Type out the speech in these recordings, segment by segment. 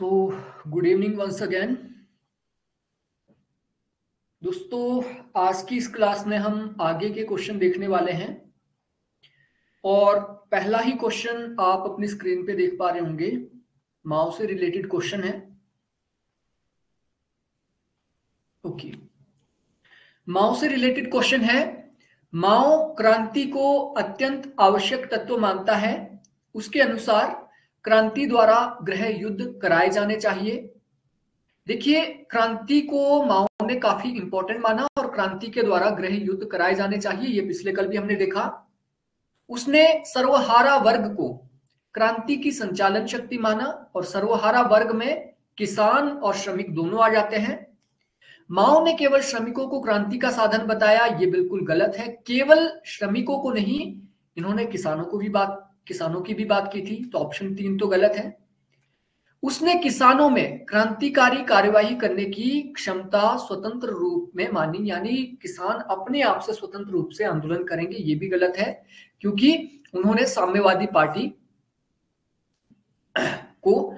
So good evening once again दोस्तों, आज की इस क्लास में हम आगे के क्वेश्चन देखने वाले हैं। और पहला ही क्वेश्चन आप अपनी स्क्रीन पे देख पा रहे होंगे। माओ से रिलेटेड क्वेश्चन है। ओके माओ से रिलेटेड क्वेश्चन है, माओ क्रांति को अत्यंत आवश्यक तत्व मानता है। उसके अनुसार क्रांति द्वारा गृह युद्ध कराए जाने चाहिए। देखिए, क्रांति को माओ ने काफ़ी इंपॉर्टेंट माना और क्रांति के द्वारा गृह युद्ध कराए जाने चाहिए, ये पिछले कल भी हमने देखा। उसने सर्वहारा वर्ग को क्रांति की संचालन शक्ति माना और सर्वहारा वर्ग में किसान और श्रमिक दोनों आ जाते हैं। माओ ने केवल श्रमिकों को क्रांति का साधन बताया, ये बिल्कुल गलत है। केवल श्रमिकों को नहीं, इन्होंने किसानों को भी बात किसानों की भी बात की थी तो ऑप्शन तीन तो गलत है। उसने किसानों में क्रांतिकारी कार्यवाही करने की क्षमता स्वतंत्र रूप में मानी, यानी किसान अपने आप से स्वतंत्र रूप से आंदोलन करेंगे, ये भी गलत है, क्योंकि उन्होंने साम्यवादी पार्टी को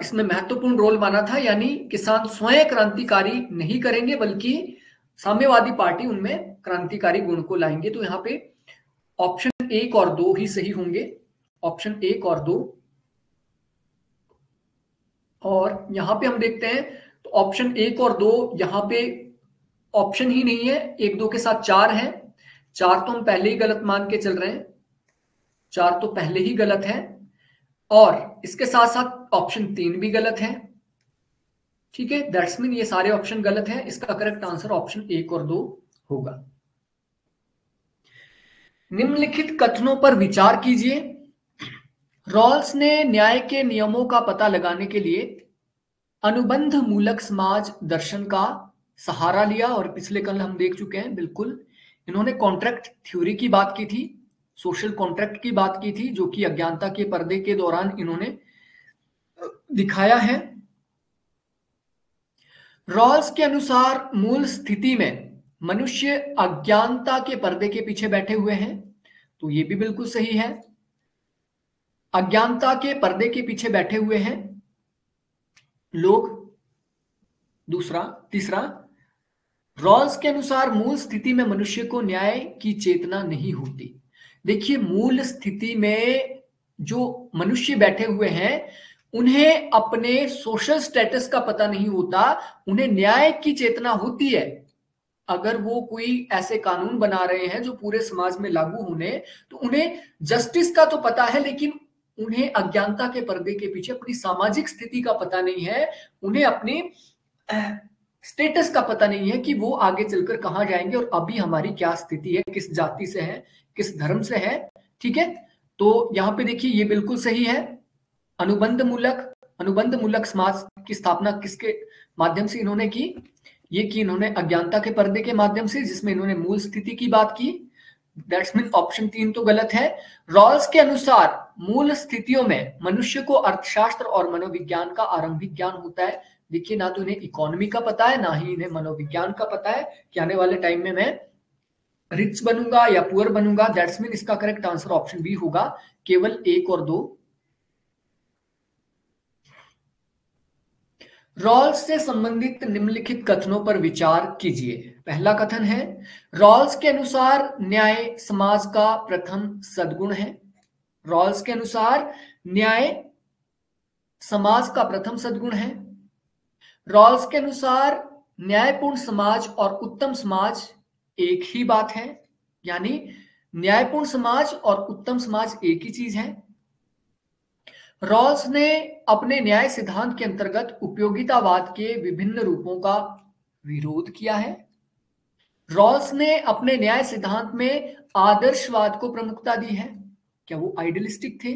इसमें महत्वपूर्ण रोल माना था, यानी किसान स्वयं क्रांतिकारी नहीं करेंगे, बल्कि साम्यवादी पार्टी उनमें क्रांतिकारी गुण को लाएँगे। तो यहाँ पे ऑप्शन एक और दो ही सही होंगे। ऑप्शन एक और दो। और यहाँ पे हम देखते हैं तो ऑप्शन एक और दो, यहाँ पे ऑप्शन ही नहीं है, एक दो के साथ चार है। चार तो हम पहले ही गलत मान के चल रहे हैं। चार तो पहले ही गलत है। और इसके साथ साथ ऑप्शन तीन भी गलत है। ठीक है दैट्स मीन ये सारे ऑप्शन गलत है। इसका करेक्ट आंसर ऑप्शन एक और दो होगा। निम्नलिखित कथनों पर विचार कीजिए। रॉल्स ने न्याय के नियमों का पता लगाने के लिए अनुबंध मूलक समाज दर्शन का सहारा लिया और पिछले कल हम देख चुके हैं, बिल्कुल। इन्होंने कॉन्ट्रैक्ट थ्योरी की बात की थी, सोशल कॉन्ट्रैक्ट की बात की थी, जो कि अज्ञानता के पर्दे के दौरान इन्होंने दिखाया है। रॉल्स के अनुसार मूल स्थिति में मनुष्य अज्ञानता के पर्दे के पीछे बैठे हुए हैं तो ये भी बिल्कुल सही है। अज्ञानता के पर्दे के पीछे बैठे हुए हैं लोग। दूसरा, तीसरा, रॉल्स के अनुसार मूल स्थिति में मनुष्य को न्याय की चेतना नहीं होती। देखिए, मूल स्थिति में जो मनुष्य बैठे हुए हैं, उन्हें अपने सोशल स्टेटस का पता नहीं होता, उन्हें न्याय की चेतना होती है। अगर वो कोई ऐसे कानून बना रहे हैं जो पूरे समाज में लागू होने तो उन्हें जस्टिस का तो पता है, लेकिन उन्हें अज्ञानता के पर्दे के पीछे अपनी सामाजिक स्थिति का पता नहीं है, उन्हें अपनी स्टेटस का पता नहीं है कि वो आगे चलकर कहाँ जाएँगे और अभी हमारी क्या स्थिति है, किस जाति से है, किस धर्म से है, ठीक है? तो यहाँ पे देखिए, ये बिल्कुल सही है। अनुबंध मूलक अनुबंध मूलक समाज की स्थापना किसके माध्यम से इन्होंने की? ये की इन्होंने अज्ञानता के पर्दे के माध्यम से, जिसमें इन्होंने मूल स्थिति की बात की दैट्स मीन ऑप्शन तीन तो गलत है। रॉल्स के अनुसार मूल स्थितियों में मनुष्य को अर्थशास्त्र और मनोविज्ञान का आरंभिक ज्ञान होता है। देखिए, ना तो इन्हें इकोनॉमी का पता है, ना ही इन्हें मनोविज्ञान का पता है कि आने वाले टाइम में मैं रिच बनूँगा या पुअर बनूँगा। दैट्स मीन इसका करेक्ट आंसर ऑप्शन बी होगा। केवल एक और दो। रॉल्स से संबंधित निम्नलिखित कथनों पर विचार कीजिए। पहला कथन है, रॉल्स के अनुसार न्याय समाज का प्रथम सदगुण है। रॉल्स के अनुसार न्याय समाज का प्रथम सदगुण है। रॉल्स के अनुसार न्यायपूर्ण समाज और उत्तम समाज एक ही बात है, यानी न्यायपूर्ण समाज और उत्तम समाज एक ही चीज़ है। रॉल्स ने अपने न्याय सिद्धांत के अंतर्गत उपयोगितावाद के विभिन्न रूपों का विरोध किया है। रॉल्स ने अपने न्याय सिद्धांत में आदर्शवाद को प्रमुखता दी है। क्या वो आइडियलिस्टिक थे?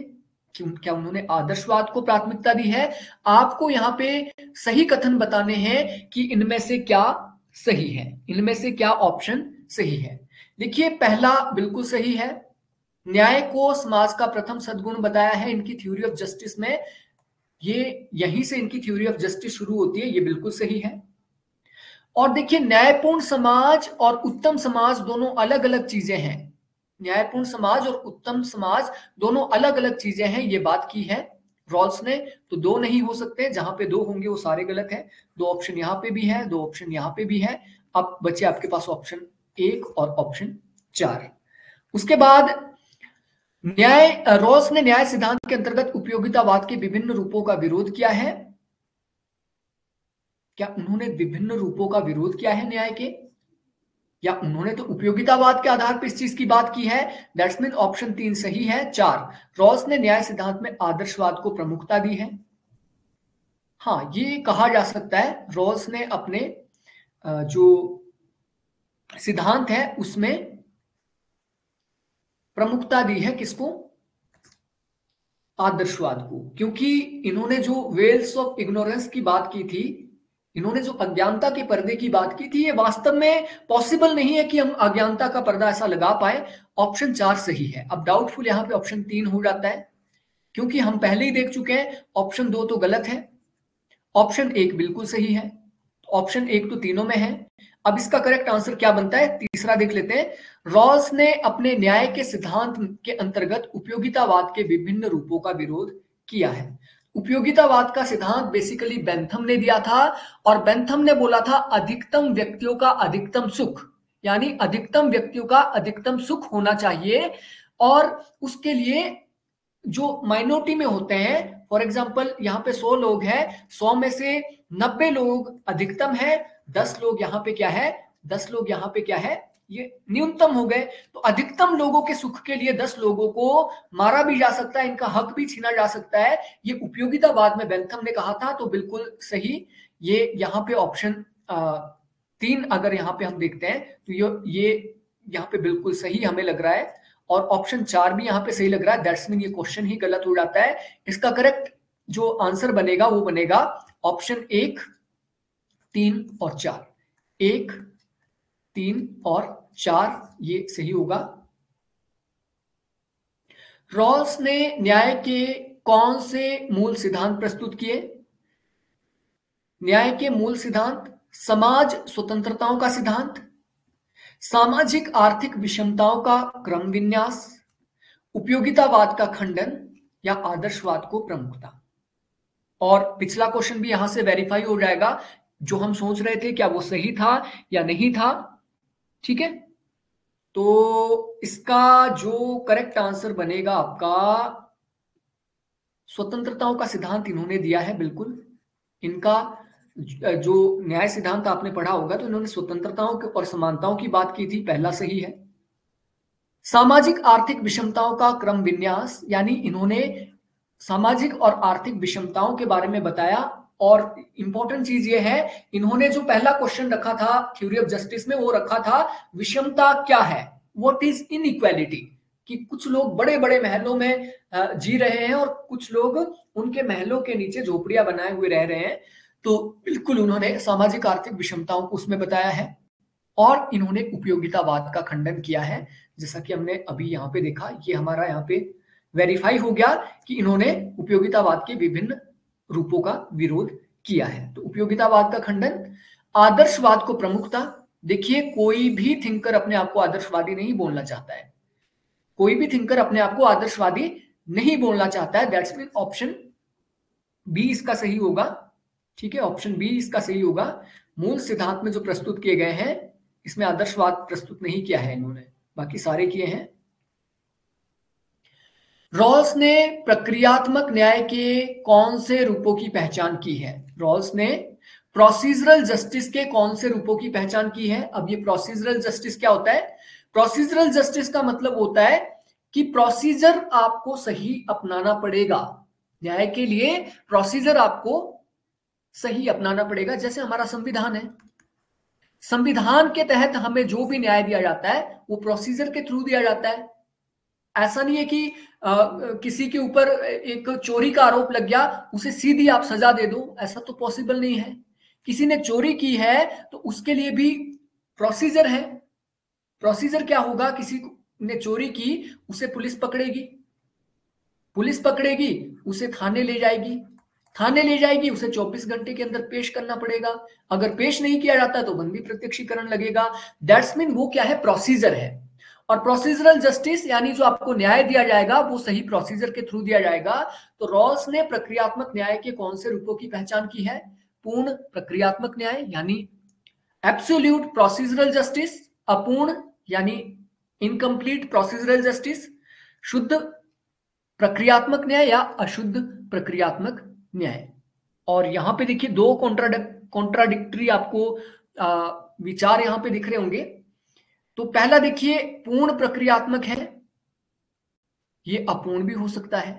क्या उन्होंने आदर्शवाद को प्राथमिकता दी है? आपको यहाँ पे सही कथन बताने हैं कि इनमें से क्या सही है। इनमें से क्या ऑप्शन सही है? देखिए, पहला बिल्कुल सही है। न्याय को समाज का प्रथम सदगुण बताया है इनकी थ्योरी ऑफ़ जस्टिस में। ये यहीं से इनकी थ्योरी ऑफ़ जस्टिस शुरू होती है, ये बिल्कुल सही है। और देखिए, न्यायपूर्ण समाज और उत्तम समाज दोनों अलग अलग चीज़ें हैं। न्यायपूर्ण समाज और उत्तम समाज दोनों अलग अलग चीज़ें हैं, ये बात की है रॉल्स ने। तो दो नहीं हो सकते, जहाँ पे दो होंगे वो सारे गलत है। दो ऑप्शन यहाँ पे भी है, दो ऑप्शन यहाँ पे भी है। अब बचे आपके पास ऑप्शन एक और ऑप्शन चार। उसके बाद न्याय रॉल्स ने न्याय सिद्धांत के अंतर्गत उपयोगितावाद के विभिन्न रूपों का विरोध किया है। क्या उन्होंने विभिन्न रूपों का विरोध किया है न्याय के? या उन्होंने तो उपयोगितावाद के आधार पर इस चीज़ की बात की है? दैट्स मीन ऑप्शन तीन सही है। चार, रॉस ने न्याय सिद्धांत में आदर्शवाद को प्रमुखता दी है। हाँ ये कहा जा सकता है, रॉस ने अपने जो सिद्धांत है, उसमें प्रमुखता दी है किसको? आदर्शवाद को। क्योंकि इन्होंने जो वेल्स ऑफ़ इग्नोरेंस की बात की थी, इन्होंने जो अज्ञानता के पर्दे की बात की थी, ये वास्तव में पॉसिबल नहीं है कि हम अज्ञानता का पर्दा ऐसा लगा पाए। ऑप्शन चार सही है। अब डाउटफुल यहाँ पे ऑप्शन तीन हो जाता है, क्योंकि हम पहले ही देख चुके हैं ऑप्शन दो तो गलत है। ऑप्शन एक बिल्कुल सही है। ऑप्शन एक तो तीनों में है। अब इसका करेक्ट आंसर क्या बनता है? तीसरा देख लेते हैं। रॉल्स ने अपने न्याय के सिद्धांत के अंतर्गत उपयोगितावाद के विभिन्न रूपों का विरोध किया है। उपयोगितावाद का सिद्धांत बेसिकली बेंथम ने दिया था और बेंथम ने बोला था, अधिकतम व्यक्तियों का अधिकतम सुख, यानी अधिकतम व्यक्तियों का अधिकतम सुख होना चाहिए और उसके लिए जो माइनॉरिटी में होते हैं फॉर एग्ज़ाम्पल यहाँ पे सौ लोग हैं, सौ में से नब्बे लोग अधिकतम है दस लोग यहाँ पे क्या है? दस लोग यहाँ पे क्या है? ये न्यूनतम हो गए। तो अधिकतम लोगों के सुख के लिए दस लोगों को मारा भी जा सकता है, इनका हक भी छीना जा सकता है। ये उपयोगितावाद में बेंथम ने कहा था तो बिल्कुल सही। ये यहाँ पे ऑप्शन तीन अगर यहाँ पे हम देखते हैं तो ये ये यहाँ पे बिल्कुल सही हमें लग रहा है। और ऑप्शन चार भी यहाँ पे सही लग रहा है। दैट्स मीन ये क्वेश्चन ही गलत हो जाता है। इसका करेक्ट जो आंसर बनेगा, वो बनेगा ऑप्शन एक तीन और चार। एक, तीन और चार, ये सही होगा। रॉल्स ने न्याय के कौन से मूल सिद्धांत प्रस्तुत किए? न्याय के मूल सिद्धांत, समाज स्वतंत्रताओं का सिद्धांत, सामाजिक आर्थिक विषमताओं का क्रम विन्यास, उपयोगितावाद का खंडन या आदर्शवाद को प्रमुखता। और पिछला क्वेश्चन भी यहाँ से वेरीफाई हो जाएगा जो हम सोच रहे थे क्या वो सही था या नहीं था, ठीक है? तो इसका जो करेक्ट आंसर बनेगा आपका, स्वतंत्रताओं का सिद्धांत इन्होंने दिया है, बिल्कुल। इनका जो न्याय सिद्धांत आपने पढ़ा होगा तो इन्होंने स्वतंत्रताओं और समानताओं की बात की थी, पहला सही है। सामाजिक आर्थिक विषमताओं का क्रम विन्यास, यानी इन्होंने सामाजिक और आर्थिक विषमताओं के बारे में बताया और इंपॉर्टेंट चीज़ ये है, इन्होंने जो पहला क्वेश्चन रखा था थ्योरी ऑफ़ जस्टिस में वो रखा था, विषमता क्या है? वट इज़ इन कि कुछ लोग बड़े बड़े महलों में जी रहे हैं और कुछ लोग उनके महलों के नीचे झोपड़ियाँ बनाए हुए रह रहे हैं। तो बिल्कुल उन्होंने सामाजिक आर्थिक विषमताओं को उसमें बताया है और इन्होंने उपयोगितावाद का खंडन किया है। जैसा कि हमने अभी यहाँ पे देखा, ये हमारा यहाँ पे वेरीफाई हो गया कि इन्होंने उपयोगितावाद के विभिन्न रूपों का विरोध किया है। तो उपयोगितावाद का खंडन, आदर्शवाद को प्रमुखता, देखिए, कोई भी थिंकर अपने आप को आदर्शवादी नहीं बोलना चाहता है। कोई भी थिंकर अपने आप को आदर्शवादी नहीं बोलना चाहता है। दैट्स मीन ऑप्शन बी इसका सही होगा। ठीक है ऑप्शन बी इसका सही होगा। मूल सिद्धांत में जो प्रस्तुत किए गए हैं, इसमें आदर्शवाद प्रस्तुत नहीं किया है इन्होंने। बाकी सारे किए हैं। रॉल्स ने प्रक्रियात्मक न्याय के कौन से रूपों की पहचान की है? रॉल्स ने प्रोसीजरल जस्टिस के कौन से रूपों की पहचान की है? अब ये प्रोसीजरल जस्टिस क्या होता है? प्रोसीजरल जस्टिस का मतलब होता है कि प्रोसीजर आपको सही अपनाना पड़ेगा। न्याय के लिए प्रोसीजर आपको सही अपनाना पड़ेगा, जैसे हमारा संविधान है। संविधान के तहत हमें जो भी न्याय दिया जाता है, वो प्रोसीजर के थ्रू दिया जाता है। ऐसा नहीं है कि आ, किसी के ऊपर एक चोरी का आरोप लग गया उसे सीधी आप सजा दे दो ऐसा तो पॉसिबल नहीं है। किसी ने चोरी की है तो उसके लिए भी प्रोसीजर है। प्रोसीजर क्या होगा? किसी ने चोरी की उसे पुलिस पकड़ेगी। पुलिस पकड़ेगी उसे थाने ले जाएगी। थाने ले जाएगी उसे 24 घंटे के अंदर पेश करना पड़ेगा। अगर पेश नहीं किया जाता तो बंदी प्रत्यक्षीकरण लगेगा। दैट्स मीन वो क्या है? प्रोसीजर है। और प्रोसीजरल जस्टिस यानी जो आपको न्याय दिया जाएगा वो सही प्रोसीजर के थ्रू दिया जाएगा। तो रॉल्स ने प्रक्रियात्मक न्याय के कौन से रूपों की पहचान की है? पूर्ण प्रक्रियात्मक न्याय यानी एब्सोल्यूट प्रोसीजरल जस्टिस अपूर्ण यानी इनकम्प्लीट प्रोसीजरल जस्टिस शुद्ध प्रक्रियात्मक न्याय या अशुद्ध प्रक्रियात्मक न्याय। और यहाँ पे देखिए दो कॉन्ट्राडिक्टरी आपको आ, विचार यहाँ पे दिख रहे होंगे। तो पहला देखिए, पूर्ण प्रक्रियात्मक है। ये अपूर्ण भी हो सकता है।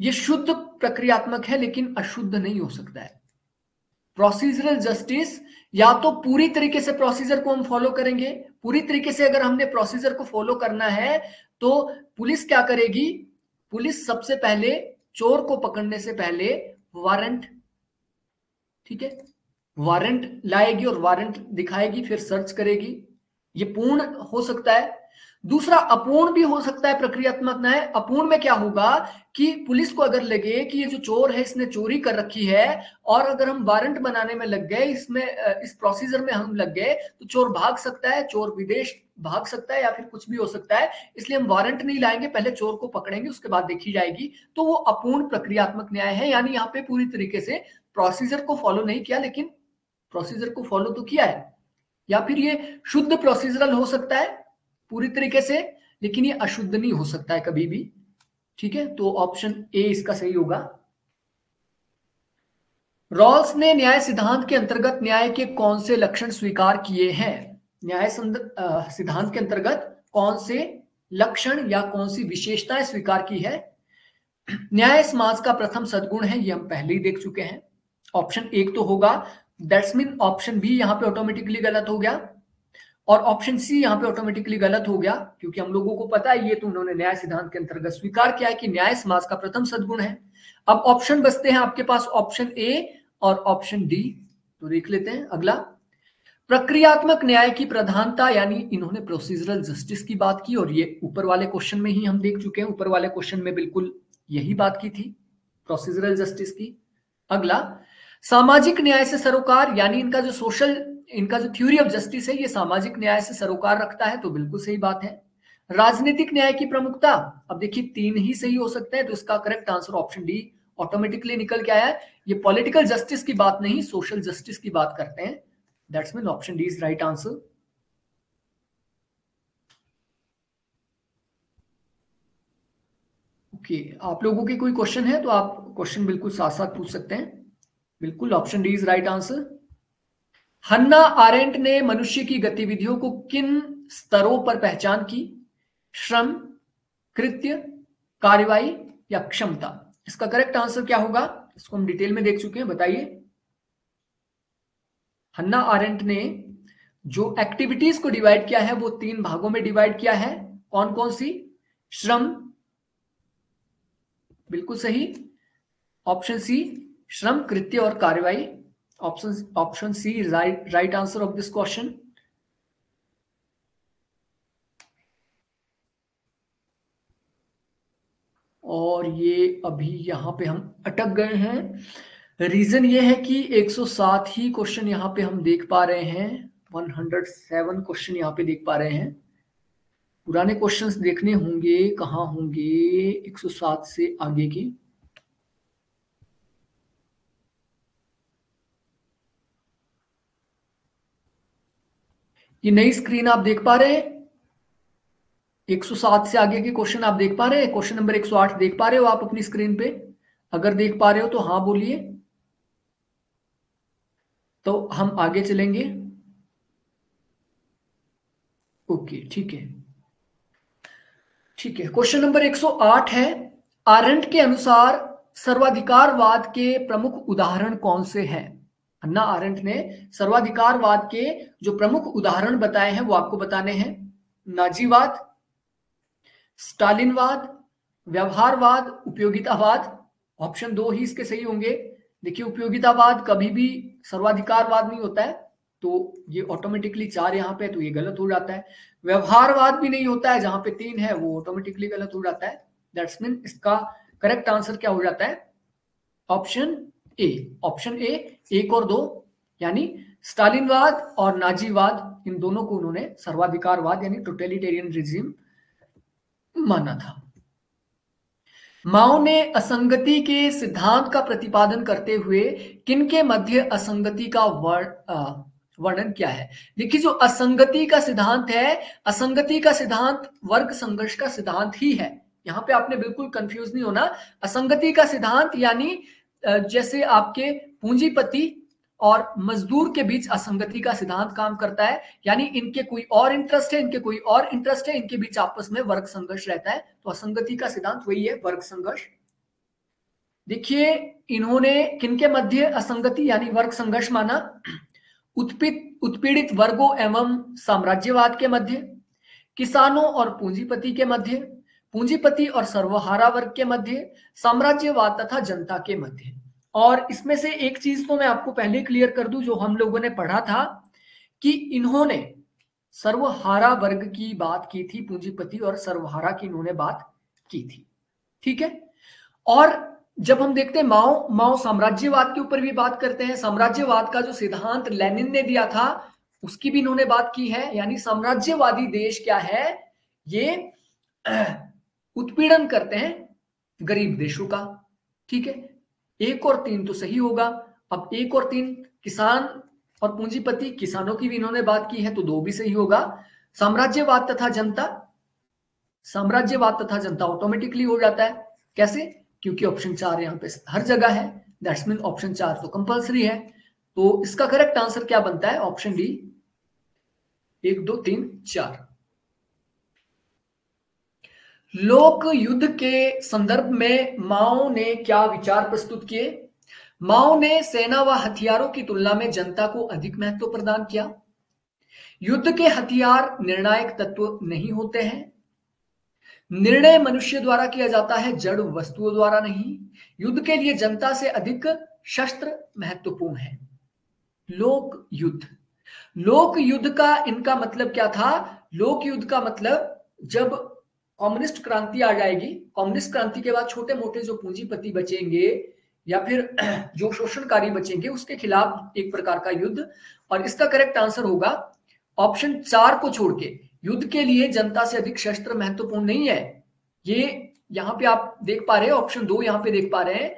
ये शुद्ध प्रक्रियात्मक है, लेकिन अशुद्ध नहीं हो सकता है। प्रोसीजरल जस्टिस या तो पूरी तरीके से प्रोसीजर को हम फॉलो करेंगे। पूरी तरीके से अगर हमने प्रोसीजर को फॉलो करना है तो पुलिस क्या करेगी? पुलिस सबसे पहले चोर को पकड़ने से पहले वारंट ठीक है? वारंट लाएगी और वारंट दिखाएगी, फिर सर्च करेगी। ये पूर्ण हो सकता है। दूसरा, अपूर्ण भी हो सकता है, प्रक्रियात्मक न्याय अपूर्ण में क्या होगा कि पुलिस को अगर लगे कि ये जो चोर है, इसने चोरी कर रखी है और अगर हम वारंट बनाने में लग गए, इसमें इस प्रोसीजर में हम लग गए तो चोर भाग सकता है, चोर विदेश भाग सकता है या फिर कुछ भी हो सकता है। इसलिए हम वारंट नहीं लाएँगे, पहले चोर को पकड़ेंगे, उसके बाद देखी जाएगी। तो वो अपूर्ण प्रक्रियात्मक न्याय है। यानी यहाँ पे पूरी तरीके से प्रोसीजर को फॉलो नहीं किया, लेकिन प्रोसीजर को फॉलो तो किया है। या फिर ये शुद्ध प्रोसीजरल हो सकता है पूरी तरीके से, लेकिन ये अशुद्ध नहीं हो सकता है कभी भी। ठीक है? तो ऑप्शन ए इसका सही होगा। रॉल्स ने न्याय सिद्धांत के अंतर्गत न्याय के कौन से लक्षण स्वीकार किए हैं? न्याय सिद्धांत के अंतर्गत कौन से लक्षण या कौन सी विशेषताएँ स्वीकार की है? न्याय समाज का प्रथम सदगुण है, ये हम पहले ही देख चुके हैं। ऑप्शन एक तो होगा दैट्स मीन ऑप्शन बी यहाँ पे ऑटोमेटिकली गलत हो गया और ऑप्शन सी यहाँ पे ऑटोमेटिकली गलत हो गया क्योंकि हम लोगों को पता है ये तो उन्होंने न्याय सिद्धांत के अंतर्गत स्वीकार किया है कि न्याय समाज का प्रथम सदगुण है। अब ऑप्शन बचते हैं आपके पास ऑप्शन ए और ऑप्शन डी तो देख लेते हैं अगला। प्रक्रियात्मक न्याय की प्रधानता यानी इन्होंने प्रोसीजरल जस्टिस की बात की और ये ऊपर वाले क्वेश्चन में ही हम देख चुके हैं। ऊपर वाले क्वेश्चन में बिल्कुल यही बात की थी प्रोसीजरल जस्टिस की। अगला सामाजिक न्याय से सरोकार, यानी इनका जो सोशल इनका जो थ्योरी ऑफ़ जस्टिस है, ये सामाजिक न्याय से सरोकार रखता है तो बिल्कुल सही बात है। राजनीतिक न्याय की प्रमुखता, अब देखिए, तीन ही सही हो सकते हैं तो इसका correct answer option D automatically निकल के आया ये पॉलिटिकल जस्टिस की बात नहीं सोशल जस्टिस की बात करते हैं। That's mean option D is right answer okay आप लोगों के कोई क्वेश्चन है तो आप क्वेश्चन बिल्कुल साथ साथ पूछ सकते हैं। बिल्कुल option D is right answer Hannah Arendt ने मनुष्य की गतिविधियों को किन स्तरों पर पहचान की? श्रम, कृत्य, कार्यवाही या क्षमता? इसका करेक्ट आंसर क्या होगा? इसको हम डिटेल में देख चुके हैं, बताइए। हन्ना आरेंट ने जो एक्टिविटीज़ को डिवाइड किया है, वो तीन भागों में डिवाइड किया है। कौन कौन सी? श्रम, बिल्कुल सही। ऑप्शन सी श्रम कृत्य और कार्यवाही option option C right right answer of this question और ये अभी यहाँ पे हम अटक गए हैं। रीजन ये है कि 107 ही क्वेश्चन यहाँ पे हम देख पा रहे हैं। 107 क्वेश्चन यहाँ पे देख पा रहे हैं। पुराने क्वेश्चंस देखने होंगे, कहाँ होंगे 107 से आगे की। ये नई स्क्रीन आप देख पा रहे हैं? 107 से आगे के क्वेश्चन आप देख पा रहे हैं? क्वेश्चन नंबर 108 देख पा रहे हो आप अपनी स्क्रीन पे? अगर देख पा रहे हो तो हाँ बोलिए। तो हम आगे चलेंगे। ओके, ठीक है। ठीक है क्वेश्चन नंबर 108 है। आरंट के अनुसार सर्वाधिकारवाद के प्रमुख उदाहरण कौन से हैं? अन्ना आरंट ने सर्वाधिकारवाद के जो प्रमुख उदाहरण बताए हैं, वो आपको बताने हैं। नाजीवाद, स्टालिनवाद, व्यवहारवाद, उपयोगितावाद, ऑप्शन दो ही इसके सही होंगे। देखिए, उपयोगितावाद कभी भी सर्वाधिकारवाद नहीं होता है तो ये ऑटोमेटिकली चार यहाँ पे तो ये गलत हो जाता है। व्यवहारवाद भी नहीं होता है, जहाँ पे तीन है, वो ऑटोमेटिकली गलत हो जाता है। दैट्स मीन इसका करेक्ट आंसर क्या हो जाता है? ऑप्शन ए ऑप्शन ए एक और दो, यानी स्टालिनवाद और नाजीवाद, इन दोनों को उन्होंने सर्वाधिकारवाद, यानी टोटेलिटेरियन रिजिम माना था। माओ ने असंगति के सिद्धांत का प्रतिपादन करते हुए किनके मध्य असंगति का वर्ण वर्णन क्या है? देखिए, जो असंगति का सिद्धांत है, असंगति का सिद्धांत वर्ग संघर्ष का सिद्धांत ही है। यहाँ पे आपने बिल्कुल कंफ्यूज नहीं होना। असंगति का सिद्धांत, यानी जैसे आपके पूंजीपति और मजदूर के बीच असंगति का सिद्धांत काम करता है, यानी इनके कोई और इंटरेस्ट है, इनके कोई और इंटरेस्ट है, इनके बीच आपस में वर्ग संघर्ष रहता है तो असंगति का सिद्धांत वही है, वर्ग संघर्ष। देखिए, इन्होंने किनके मध्य असंगति, यानी वर्ग संघर्ष माना? उत्पित, उत्पीड़ित वर्गों एवं साम्राज्यवाद के मध्य, किसानों और पूंजीपति के मध्य पूंजीपति और सर्वहारा वर्ग के मध्य, साम्राज्यवाद तथा जनता के मध्य। और इसमें से एक चीज़ तो मैं आपको पहले क्लियर कर दूँ, जो हम लोगों ने पढ़ा था, कि इन्होंने सर्वहारा वर्ग की बात की थी, पूंजीपति और सर्वहारा की इन्होंने बात की थी। ठीक है? और जब हम देखते हैं, माओ माओ साम्राज्यवाद के ऊपर भी बात करते हैं। साम्राज्यवाद का जो सिद्धांत लेनिन ने दिया था, उसकी भी इन्होंने बात की है। यानी साम्राज्यवादी देश क्या है? ये उत्पीड़न करते हैं गरीब देशों का, ठीक है? एक और तीन तो सही होगा। अब एक और तीन, किसान और पूंजीपति, किसानों की भी इन्होंने बात की है तो दो भी सही होगा। साम्राज्यवाद तथा जनता, साम्राज्यवाद तथा जनता ऑटोमेटिकली हो जाता है। कैसे? क्योंकि ऑप्शन चार यहाँ पे हर जगह है। दैट्स मीन ऑप्शन चार तो कंपलसरी है। तो इसका करेक्ट आंसर क्या बनता है? ऑप्शन डी एक, दो, तीन, चार। लोक युद्ध के संदर्भ में माओ ने क्या विचार प्रस्तुत किए? माओ ने सेना व हथियारों की तुलना में जनता को अधिक महत्व प्रदान किया। युद्ध के हथियार निर्णायक तत्व नहीं होते हैं। निर्णय मनुष्य द्वारा किया जाता है, जड़ वस्तुओं द्वारा नहीं। युद्ध के लिए जनता से अधिक शस्त्र महत्वपूर्ण है। लोक युद्ध लोक युद्ध का इनका मतलब क्या था? लोक युद्ध का मतलब जब कम्युनिस्ट क्रांति आ जाएगी। कम्युनिस्ट क्रांति के बाद छोटे मोटे जो पूंजीपति बचेंगे या फिर जो शोषणकारी बचेंगे, उसके खिलाफ एक प्रकार का युद्ध। और इसका करेक्ट आंसर होगा ऑप्शन चार को छोड़ के। युद्ध के लिए जनता से अधिक शस्त्र महत्वपूर्ण नहीं है। ये यहाँ पे आप देख पा रहे हैं ऑप्शन दो यहाँ पे देख पा रहे हैं।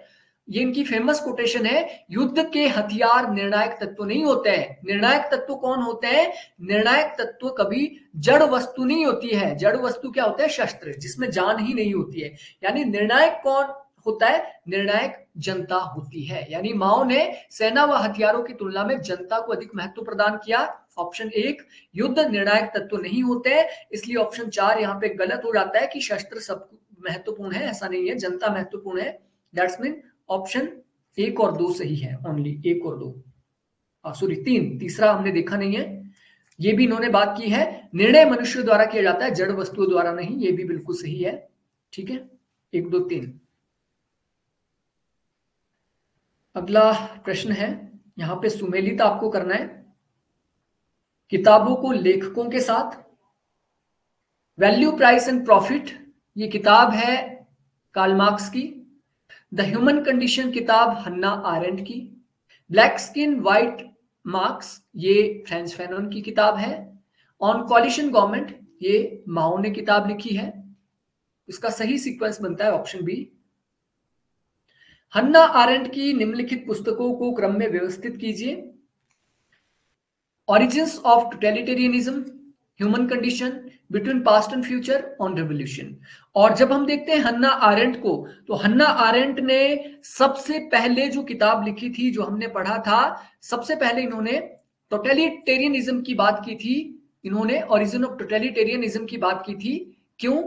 ये इनकी फ़ेमस कोटेशन है, युद्ध के हथियार निर्णायक तत्व नहीं होते हैं। निर्णायक तत्व कौन होते हैं? निर्णायक तत्व कभी जड़ वस्तु नहीं होती है। जड़ वस्तु क्या होता है? शस्त्र, जिसमें जान ही नहीं होती है। यानी निर्णायक कौन होता है? निर्णायक जनता होती है। यानी माओ ने सेना व हथियारों की तुलना में जनता को अधिक महत्व प्रदान किया। ऑप्शन एक, युद्ध निर्णायक तत्व नहीं होते हैं। इसलिए ऑप्शन चार यहाँ पे गलत हो जाता है कि शस्त्र सब महत्वपूर्ण है, ऐसा नहीं है। जनता महत्वपूर्ण है। दैट्स मीन ऑप्शन एक और दो सही है ओनली एक और दो। सॉरी तीन। तीसरा हमने देखा नहीं है। ये भी इन्होंने बात की है, निर्णय मनुष्य द्वारा किया जाता है, जड़ वस्तुओं द्वारा नहीं, ये भी बिल्कुल सही है। ठीक है? एक, दो, तीन। अगला प्रश्न है, यहाँ पे सुमेलित आपको करना है। किताबों को लेखकों के साथ। वैल्यू, प्राइस एंड प्रॉफिट, ये किताब है कालमार्क्स की। द ह्यूमन कंडीशन किताब हन्ना आरेंट की। ब्लैक स्किन वाइट मार्क्स ये फ्रेंस फैनन की किताब है। ऑन कॉलिशन गवर्नमेंट ये माओ ने किताब लिखी है। इसका सही सीक्वेंस बनता है ऑप्शन बी हन्ना आरेंट की निम्नलिखित पुस्तकों को क्रम में व्यवस्थित कीजिए। Origins of totalitarianism human condition between past and future on revolution और जब हम देखते हैं हन्ना आरेंट को तो हन्ना आरेंट ने सबसे पहले जो किताब लिखी थी, जो हमने पढ़ा था, सबसे पहले इन्होंने टोटेलिटेरियनिज्म की बात की थी, इन्होंने ओरिजिन ऑफ़ टोटेलिटेरियनिज्म की बात की थी। क्यों?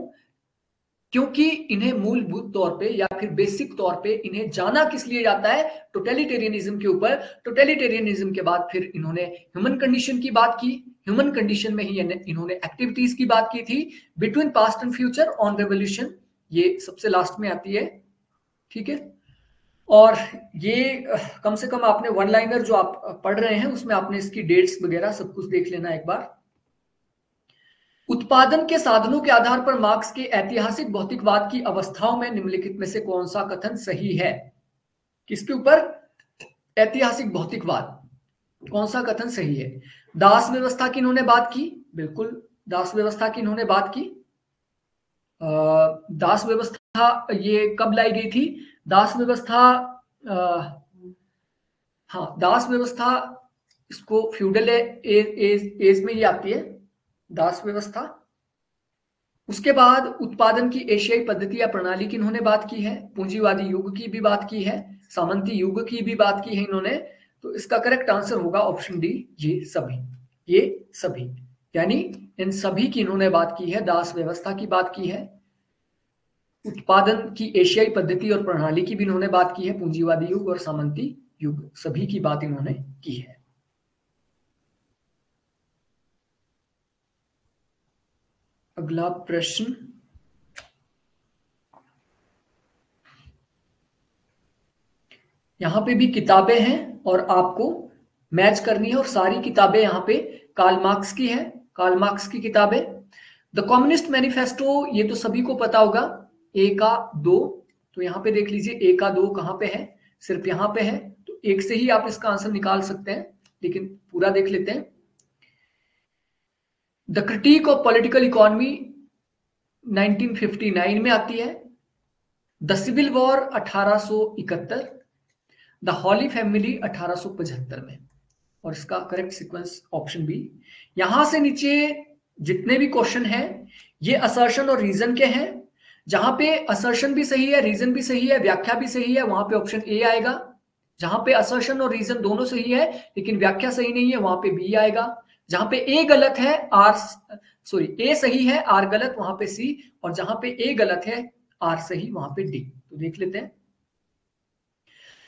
क्योंकि इन्हें मूलभूत तौर पे या फिर बेसिक तौर पे इन्हें जाना किस लिए जाता है? टोटेलिटेरियनिज्म के ऊपर। टोटेलिटेरियनिज्म के बाद फिर इन्होंने ह्यूमन कंडीशन की बात की। ह्यूमन कंडीशन में ही इन्होंने एक्टिविटीज़ की बात की थी between past and future on revolution ये सबसे लास्ट में आती है, ठीक है? और ये, कम से कम आपने वन लाइनर जो आप पढ़ रहे हैं, उसमें आपने इसकी डेट्स वगैरह सब कुछ देख लेना एक बार। उत्पादन के साधनों के आधार पर मार्क्स के ऐतिहासिक भौतिकवाद की अवस्थाओं में निम्नलिखित में से कौन सा कथन सही है? किसके ऊपर? ऐतिहासिक भौतिकवाद कौन सा कथन सही है? दास व्यवस्था की इन्होंने बात की? बिल्कुल, दास व्यवस्था की इन्होंने बात की। दास व्यवस्था ये कब लाई गई थी? दास व्यवस्था हाँ दास व्यवस्था इसको फ्यूडल एज में ही आती है, दास व्यवस्था। उसके बाद उत्पादन की एशियाई पद्धति या प्रणाली की इन्होंने बात की है, पूंजीवादी युग की भी बात की है, सामंती युग की भी बात की है इन्होंने। तो इसका करेक्ट आंसर होगा ऑप्शन डी ये सभी। ये सभी। यानी इन सभी की इन्होंने बात की है, दास व्यवस्था की बात की है, उत्पादन की एशियाई पद्धति और प्रणाली की भी इन्होंने बात की है, पूंजीवादी युग और सामंती युग, सभी की बात इन्होंने की है। अगला प्रश्न। यहाँ पे भी किताबें हैं और आपको मैच करनी है और सारी किताबें यहाँ पे कार्ल मार्क्स की है। कार्ल मार्क्स की किताबें। द कम्युनिस्ट मैनिफेस्टो ये तो सभी को पता होगा। ए का दो तो यहाँ पे देख लीजिए ए का दो कहाँ पे है? सिर्फ़ यहाँ पे है। तो एक से ही आप इसका आंसर निकाल सकते हैं, लेकिन पूरा देख लेते हैं। The critique of political economy 1959 में आती है। The civil war 1871 the holy family 1875 में। और इसका करेक्ट सीक्वेंस ऑप्शन बी यहाँ से नीचे जितने भी क्वेश्चन हैं, ये असर्शन और रीजन के हैं। जहाँ पे असर्शन भी सही है रीजन भी सही है, व्याख्या भी सही है, वहाँ पे ऑप्शन ए आएगा। जहाँ पे असर्शन और रीजन दोनों सही है, लेकिन व्याख्या सही नहीं है, वहाँ पे बी आएगा। जहाँ पे ए गलत है आर सॉरी ए सही है आर गलत, वहाँ पे सी और जहाँ पे ए गलत है आर सही, वहाँ पे डी तो देख लेते हैं।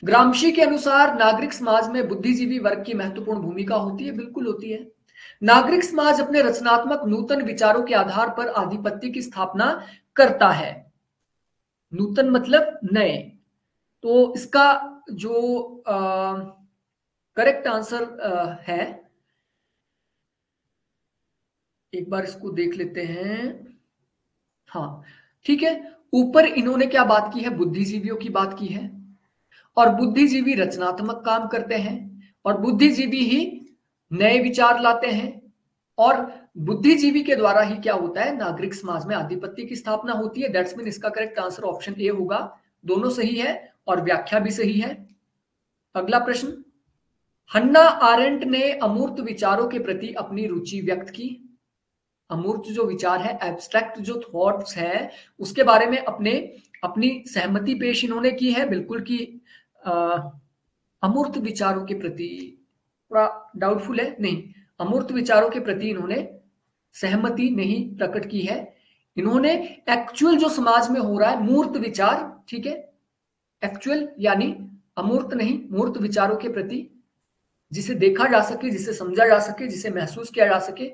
ग्रामशी के अनुसार नागरिक समाज में बुद्धिजीवी वर्ग की महत्वपूर्ण भूमिका होती है, बिल्कुल होती है। नागरिक समाज अपने रचनात्मक नूतन विचारों के आधार पर आधिपत्य की स्थापना करता है। नूतन मतलब नए। तो इसका जो करेक्ट आंसर है, एक बार इसको देख लेते हैं। हाँ ठीक है। ऊपर इन्होंने क्या बात की है? बुद्धिजीवियों की बात की है। और बुद्धिजीवी रचनात्मक काम करते हैं और बुद्धिजीवी ही नए विचार लाते हैं और बुद्धिजीवी के द्वारा ही क्या होता है? नागरिक समाज में आधिपत्य की स्थापना होती है। दैट्स मीन इसका करेक्ट आंसर ऑप्शन ए होगा। दोनों सही है और व्याख्या भी सही है। अगला प्रश्न, हन्ना आरेंट ने अमूर्त विचारों के प्रति अपनी रुचि व्यक्त की? अमूर्त जो विचार है एब्स्ट्रैक्ट जो थॉट्स है, उसके बारे में अपने, अपनी सहमति पेश इन्होंने की है, बिल्कुल की अमूर्त विचारों के प्रति थोड़ा डाउटफुल है? नहीं, अमूर्त विचारों के प्रति इन्होंने सहमति नहीं प्रकट की है। इन्होंने एक्चुअल जो समाज में हो रहा है, मूर्त विचार, ठीक है? एक्चुअल यानी अमूर्त नहीं, मूर्त विचारों के प्रति जिसे देखा जा सके, जिसे समझा जा सके, जिसे महसूस किया जा सके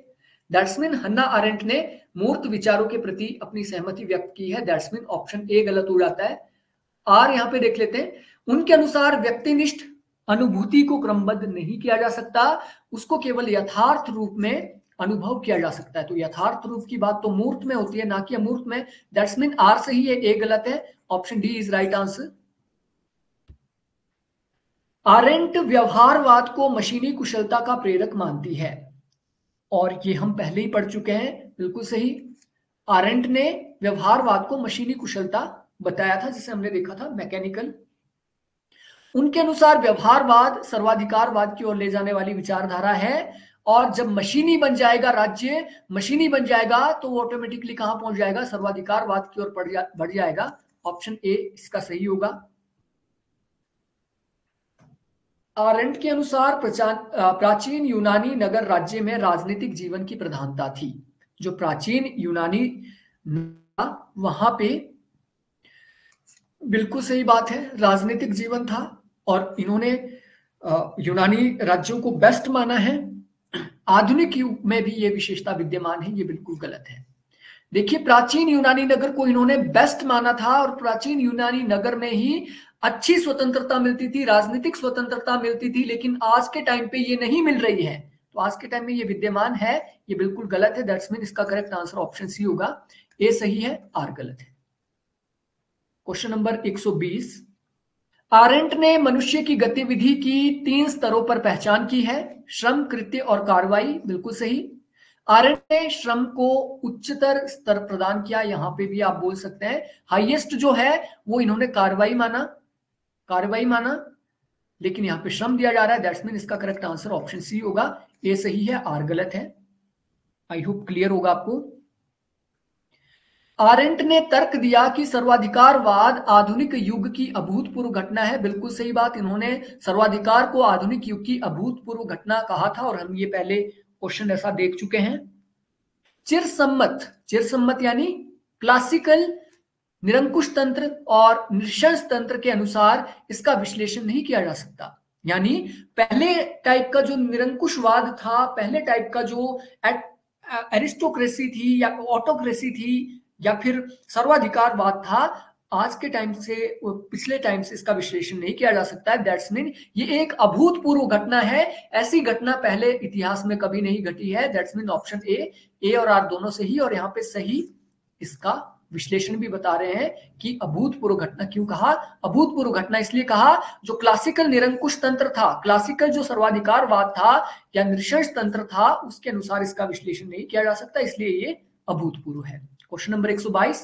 दैट्समिन हन्ना आरेंट ने मूर्त विचारों के प्रति अपनी सहमति व्यक्त की है। दैट्समिन ऑप्शन ए गलत हो जाता है। आर यहाँ पे देख लेते हैं। उनके अनुसार व्यक्तिनिष्ठ अनुभूति को क्रमबद्ध नहीं किया जा सकता, उसको केवल यथार्थ रूप में अनुभव किया जा सकता है। तो यथार्थ रूप की बात तो मूर्त में होती है, ना कि अमूर्त में। दैट्समिन आर सही है ए गलत है। Option D is right answer Arendt व्यवहारवाद को मशीनी कुशलता का प्रेरक मानती है। और ये हम पहले ही पढ़ चुके हैं, बिल्कुल सही। आरेंट ने व्यवहारवाद को मशीनी कुशलता बताया था, जिसे हमने देखा था मैकेनिकल उनके अनुसार व्यवहारवाद, सर्वाधिकारवाद की ओर ले जाने वाली विचारधारा है और जब मशीनी बन जाएगा राज्य, मशीनी बन जाएगा तो वो ऑटोमेटिकली कहाँ पहुँच जाएगा? सर्वाधिकारवाद की ओर बढ़ जाएगा। ऑप्शन ए इसका सही होगा। आरेंट के अनुसार प्राचीन यूनानी नगर राज्य में राजनीतिक जीवन की प्रधानता थी। जो प्राचीन यूनानी वहाँ पे बिल्कुल सही बात है, राजनीतिक जीवन था। और इन्होंने यूनानी राज्यों को बेस्ट माना है। आधुनिक युग में भी ये विशेषता विद्यमान है, ये बिल्कुल गलत है। देखिए, प्राचीन यूनानी नगर को इन्होंने बेस्ट माना था और प्राचीन यूनानी नगर में ही अच्छी स्वतंत्रता मिलती थी, राजनीतिक स्वतंत्रता मिलती थी, लेकिन आज के टाइम पे ये नहीं मिल रही है। तो आज के टाइम में ये विद्यमान है, ये बिल्कुल गलत है। दैट्स मीन इसका करेक्ट आंसर ऑप्शन सी होगा। ए सही है आर गलत है। क्वेश्चन नंबर 120 आरेंट ने मनुष्य की गतिविधि की तीन स्तरों पर पहचान की है, श्रम, कृत्य और कार्रवाई, बिल्कुल सही। आरेंट ने श्रम को उच्चतर स्तर प्रदान किया, यहाँ पे भी आप बोल सकते हैं। हाईएस्ट जो है, वो इन्होंने कार्रवाई माना कार्रवाई माना, लेकिन यहाँ पे श्रम दिया जा रहा है। दैट्स मीन इसका करेक्ट आंसर ऑप्शन सी होगा। ए सही है आर गलत है। आई होप क्लियर होगा आपको। आरेंट ने तर्क दिया कि सर्वाधिकारवाद आधुनिक युग की अभूतपूर्व घटना है। बिल्कुल सही बात, इन्होंने सर्वाधिकार को आधुनिक युग की अभूतपूर्व घटना कहा था और हम ये पहले क्वेश्चन ऐसा देख चुके हैं। चिर सम्मत चिर सम्मत यानी क्लासिकल, निरंकुश तंत्र और निशंस तंत्र के अनुसार इसका विश्लेषण नहीं किया जा सकता। यानी पहले टाइप का जो निरंकुशवाद था, पहले टाइप का जो एरिस्टोक्रेसी थी या ऑटोक्रेसी थी या फिर सर्वाधिकारवाद था, आज के टाइम से पिछले टाइम से इसका विश्लेषण नहीं किया जा सकता है। दैट्स मीन ये एक अभूतपूर्व घटना है। ऐसी घटना पहले इतिहास में कभी नहीं घटी है। That's mean option A A और आर दोनों से ही, और यहाँ पे सही इसका विश्लेषण भी बता रहे हैं कि अभूतपूर्व घटना क्यों कहा। अभूतपूर्व घटना इसलिए कहा, जो क्लासिकल निरंकुश तंत्र था क्लासिकल जो सर्वाधिकारवाद था या निशंस तंत्र था, उसके अनुसार इसका विश्लेषण नहीं किया जा सकता। इसलिए ये अभूतपूर्व है। क्वेश्चन नंबर 122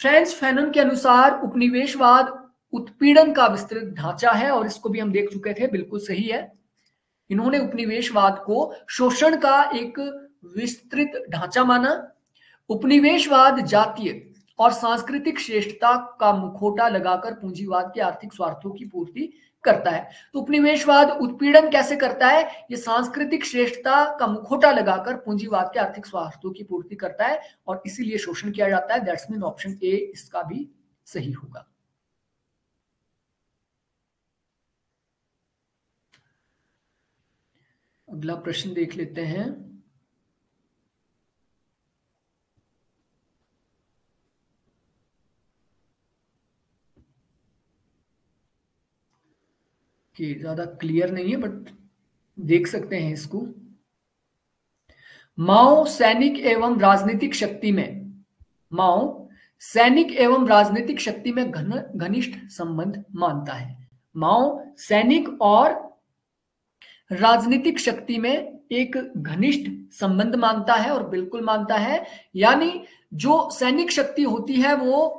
फ्रेंच फैनन के अनुसार उपनिवेशवाद उत्पीड़न का विस्तृत ढांचा है और इसको भी हम देख चुके थे, बिल्कुल सही है। इन्होंने उपनिवेशवाद को शोषण का एक विस्तृत ढांचा माना। उपनिवेशवाद जातीय और सांस्कृतिक श्रेष्ठता का मुखोटा लगाकर पूंजीवाद के आर्थिक स्वार्थों की पूर्ति करता है। तो उपनिवेशवाद उत्पीड़न कैसे करता है? ये सांस्कृतिक श्रेष्ठता का मुखोटा लगाकर पूंजीवाद के आर्थिक स्वार्थों की पूर्ति करता है और इसीलिए शोषण किया जाता है। दैट्स मीन ऑप्शन ए इसका भी सही होगा। अगला प्रश्न देख लेते हैं। कि ज़्यादा क्लियर नहीं है बट देख सकते हैं इसको। माओ सैनिक एवं राजनीतिक शक्ति में, माओ सैनिक एवं राजनीतिक शक्ति में घन, घनिष्ठ संबंध मानता है। माओ सैनिक और राजनीतिक शक्ति में एक घनिष्ठ संबंध मानता है और बिल्कुल मानता है। यानी जो सैनिक शक्ति होती है, वो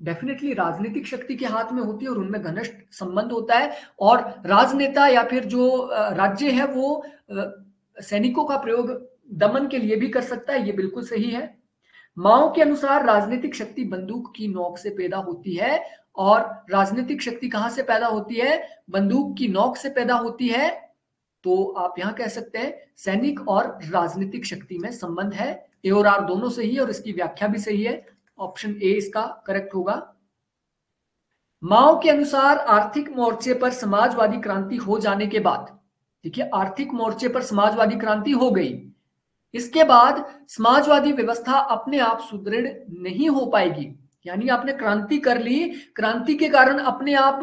डेफिनेटली राजनीतिक शक्ति के हाथ में होती है और उनमें घनिष्ठ संबंध होता है और राजनेता या फिर जो राज्य है वो सैनिकों का प्रयोग दमन के लिए भी कर सकता है, ये बिल्कुल सही है। माओ के अनुसार राजनीतिक शक्ति बंदूक की नोक से पैदा होती है और राजनीतिक शक्ति कहाँ से पैदा होती है? बंदूक की नोक से पैदा होती है। तो आप यहाँ कह सकते हैं सैनिक और राजनीतिक शक्ति में संबंध है। ए और आर दोनों सही है और इसकी व्याख्या भी सही है। ऑप्शन ए इसका करेक्ट होगा। माओ के अनुसार आर्थिक मोर्चे पर समाजवादी क्रांति हो जाने के बाद, देखिए, आर्थिक मोर्चे पर समाजवादी क्रांति हो गई। इसके बाद समाजवादी व्यवस्था अपने आप सुदृढ़ नहीं हो पाएगी। यानी आपने क्रांति कर ली, क्रांति के कारण अपने आप,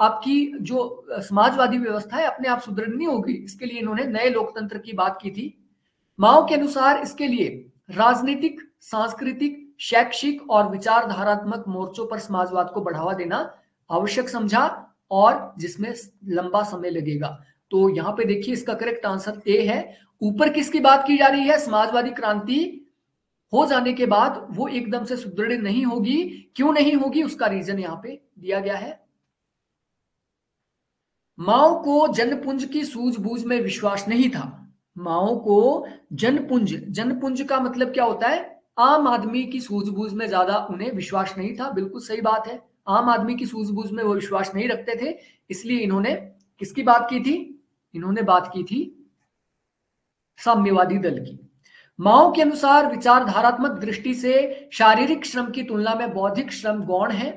आपकी जो समाजवादी व्यवस्था है, अपने आप सुदृढ़ नहीं होगी। इसके लिए इन्होंने नए लोकतंत्र की बात की थी। माओ के अनुसार इसके लिए राजनीतिक, सांस्कृतिक शैक्षिक और विचारधारात्मक मोर्चों पर समाजवाद को बढ़ावा देना आवश्यक समझा और जिसमें लंबा समय लगेगा। तो यहाँ पे देखिए इसका करेक्ट आंसर ए है। ऊपर किसकी बात की जा रही है? समाजवादी क्रांति हो जाने के बाद वो एकदम से सुदृढ़ नहीं होगी। क्यों नहीं होगी? उसका रीजन यहाँ पे दिया गया है। माओ को जनपुंज की सूझबूझ में विश्वास नहीं था। माओ को जनपुंज जनपुंज का मतलब क्या होता है? आम आदमी की सूझबूझ में ज़्यादा उन्हें विश्वास नहीं था। बिल्कुल सही बात है। आम आदमी की सूझबूझ में वो विश्वास नहीं रखते थे, इसलिए इन्होंने किसकी बात की थी? इन्होंने बात की थी साम्यवादी दल की। माओ के अनुसार विचारधारात्मक दृष्टि से शारीरिक श्रम की तुलना में बौद्धिक श्रम गौण है,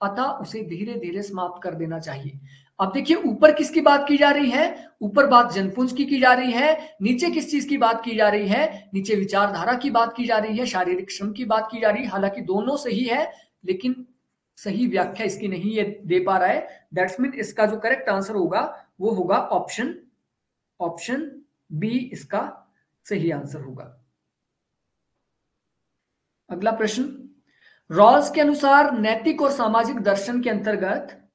अतः उसे धीरे धीरे समाप्त कर देना चाहिए। अब देखिए, ऊपर किसकी बात की जा रही है? ऊपर बात जनपुंज की की जा रही है। नीचे किस चीज़ की बात की जा रही है? नीचे विचारधारा की बात की जा रही है, शारीरिक श्रम की बात की जा रही है। हालाँकि दोनों सही है, लेकिन सही व्याख्या इसकी नहीं ये दे पा रहा है। दैट्स मीन इसका जो करेक्ट आंसर होगा, वो होगा ऑप्शन ऑप्शन बी इसका सही आंसर होगा। अगला प्रश्न। रॉल्स के अनुसार नैतिक और सामाजिक दर्शन के अंतर्गत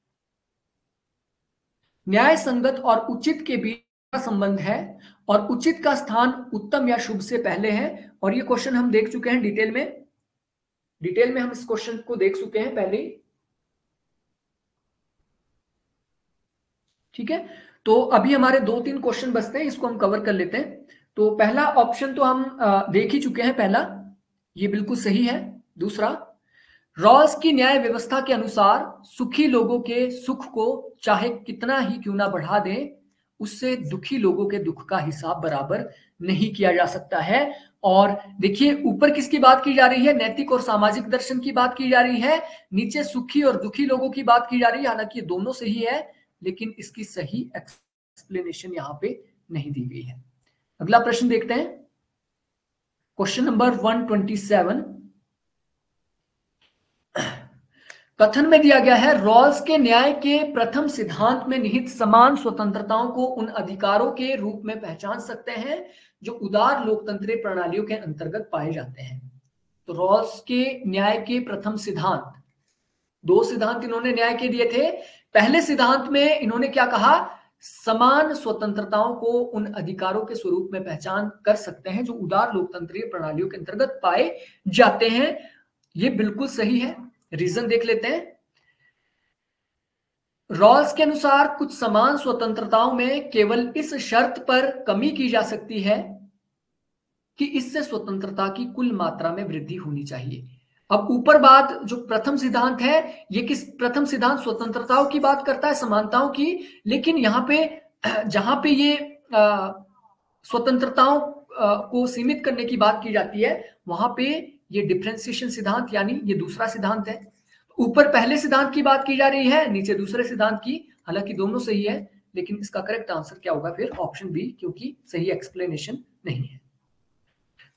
न्याय संगत और उचित के बीच का संबंध है और उचित का स्थान उत्तम या शुभ से पहले है। और ये क्वेश्चन हम देख चुके हैं डिटेल में। डिटेल में हम इस क्वेश्चन को देख चुके हैं पहले ठीक है? तो अभी हमारे दो तीन क्वेश्चन बचते हैं, इसको हम कवर कर लेते हैं। तो पहला ऑप्शन तो हम देख ही चुके हैं पहला। ये बिल्कुल सही है। दूसरा रॉस की न्याय व्यवस्था के अनुसार सुखी लोगों के सुख को चाहे कितना ही क्यों ना बढ़ा दें, उससे दुखी लोगों के दुख का हिसाब बराबर नहीं किया जा सकता है। और देखिए, ऊपर किसकी बात की जा रही है? नैतिक और सामाजिक दर्शन की बात की जा रही है। नीचे सुखी और दुखी लोगों की बात की जा रही है। हालाँकि ये दोनों सही है, लेकिन इसकी सही एक्सप्लेनेशन यहाँ पे नहीं दी गई है। अगला प्रश्न देखते हैं। क्वेश्चन नंबर 127 कथन में दिया गया है, रॉल्स के न्याय के प्रथम सिद्धांत में निहित समान स्वतंत्रताओं को उन अधिकारों के रूप में पहचान सकते हैं, जो उदार लोकतंत्रीय प्रणालियों के अंतर्गत पाए जाते हैं। तो रॉल्स के न्याय के प्रथम सिद्धांत। दो सिद्धांत इन्होंने न्याय के दिए थे। पहले सिद्धांत में इन्होंने क्या कहा? समान स्वतंत्रताओं को उन अधिकारों के स्वरूप में पहचान कर सकते हैं, जो उदार लोकतंत्रीय प्रणालियों के अंतर्गत पाए जाते हैं। ये बिल्कुल सही है। रीजन देख लेते हैं। रॉल्स के अनुसार कुछ समान स्वतंत्रताओं में केवल इस शर्त पर कमी की जा सकती है कि इससे स्वतंत्रता की कुल मात्रा में वृद्धि होनी चाहिए। अब ऊपर बात जो प्रथम सिद्धांत है, ये किस प्रथम सिद्धांत स्वतंत्रताओं की बात करता है, समानताओं की, लेकिन यहाँ पे, जहाँ पे ये स्वतंत्रताओं को सीमित करने की बात की जाती है, वहाँ पे ये डिफ्रेंसिएशन सिद्धांत, यानी ये दूसरा सिद्धांत है। ऊपर पहले सिद्धांत की बात की जा रही है, नीचे दूसरे सिद्धांत की, हालाँकि दोनों सही है, लेकिन इसका करेक्ट आंसर क्या होगा फिर? ऑप्शन बी क्योंकि सही एक्सप्लेनेशन नहीं है।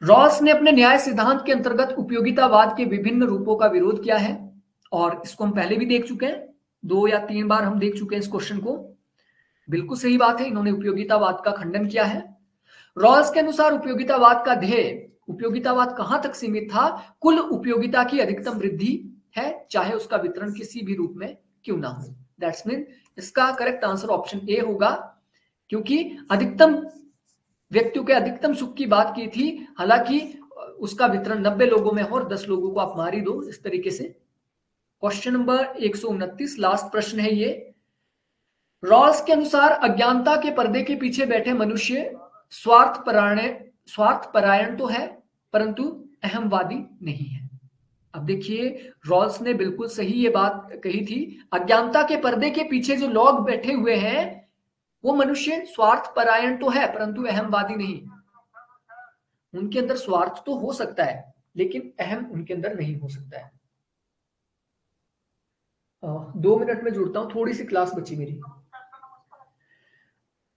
रॉस ने अपने न्याय सिद्धांत के अंतर्गत उपयोगितावाद के विभिन्न रूपों का विरोध किया है, और इसको हम पहले भी देख चुके हैं। दो या तीन बार हम देख चुके हैं इस क्वेश्चन को। बिल्कुल सही बात है, इन्होंने उपयोगितावाद का खंडन किया है। रॉस के अनुसार उपयोगितावाद का ध्येय उपयोगितावाद कहाँ तक सीमित था? कुल उपयोगिता की अधिकतम वृद्धि है, चाहे उसका वितरण किसी भी रूप में क्यों ना हो। दैट्स मीन इसका करेक्ट आंसर ऑप्शन ए होगा, क्योंकि अधिकतम, व्यक्तियों के अधिकतम सुख की बात की थी, हालाँकि उसका वितरण नब्बे लोगों में हो और दस लोगों को आप मारी दो, इस तरीके से। क्वेश्चन नंबर एक सौ उनतीस लास्ट प्रश्न है ये। रॉल्स के अनुसार अज्ञानता के पर्दे के पीछे बैठे मनुष्य, स्वार्थ स्वार्थ परायण तो है, परंतु अहमवादी नहीं है। अब देखिए, रॉल्स ने बिल्कुल सही ये बात कही थी, अज्ञानता के पर्दे के पीछे जो लोग बैठे हुए हैं, वो मनुष्य स्वार्थ परायण तो है, परंतु अहमवादी नहीं। उनके अंदर स्वार्थ तो हो सकता है, लेकिन अहम उनके अंदर नहीं हो सकता है। दो मिनट में जुड़ता हूँ, थोड़ी सी क्लास बची मेरी।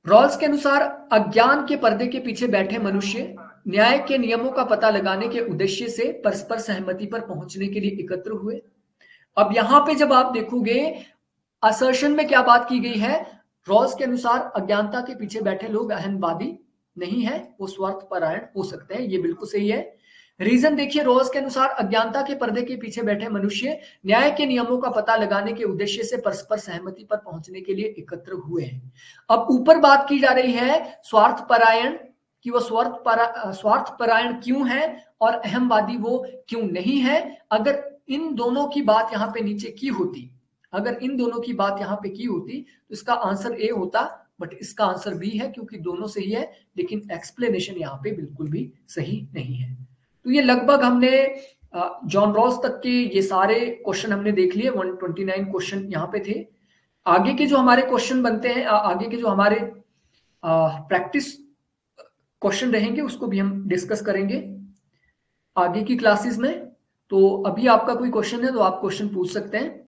रॉल्स के अनुसार, अज्ञान के पर्दे के पीछे बैठे मनुष्य न्याय के नियमों का पता लगाने के उद्देश्य से परस्पर सहमति पर पहुँचने के लिए एकत्र हुए। अब यहाँ पे जब आप देखोगे असर्शन में क्या बात की गई है? रॉल्स के अनुसार, अज्ञानता के पीछे बैठे लोग अहमवादी नहीं है, वो स्वार्थ परायण हो सकते हैं, ये बिल्कुल सही है। रीजन देखिए, रोज के अनुसार अज्ञानता के पर्दे के पीछे बैठे मनुष्य न्याय के नियमों का पता लगाने के उद्देश्य से परस्पर सहमति पर पहुँचने के लिए एकत्र हुए हैं। अब ऊपर बात की जा रही है स्वार्थ परायण कि वो स्वार्थ परा स्वार्थ परायण क्यों है और अहमवादी वो क्यों नहीं है? अगर इन दोनों की बात यहाँ पे नीचे की होती, अगर इन दोनों की बात यहाँ पे की होती तो इसका आंसर ए होता, बट इसका आंसर बी है, क्योंकि दोनों सही है, लेकिन एक्सप्लेनेशन यहाँ पे बिल्कुल भी सही नहीं है। तो ये लगभग हमने जॉन रॉस तक के ये सारे क्वेश्चन हमने देख लिए 129 क्वेश्चन यहाँ पे थे। आगे के जो हमारे क्वेश्चन बनते हैं आगे के जो हमारे प्रैक्टिस क्वेश्चन रहेंगे, उसको भी हम डिस्कस करेंगे। आगे की क्लासेस में तो अभी आपका कोई क्वेश्चन है तो आप क्वेश्चन पूछ सकते हैं।